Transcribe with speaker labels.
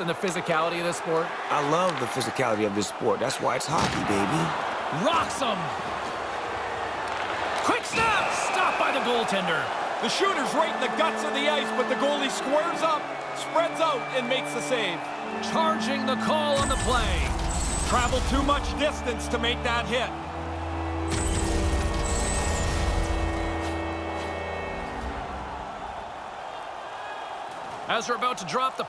Speaker 1: and the physicality of this sport?
Speaker 2: I love the physicality of this sport. That's why it's hockey, baby.
Speaker 1: Rocks him! Quick snap! Stop by the goaltender.
Speaker 3: The shooter's right in the guts of the ice, but the goalie squares up, spreads out, and makes the save.
Speaker 1: Charging the call on the play.
Speaker 3: Travel too much distance to make that hit.
Speaker 1: As we're about to drop the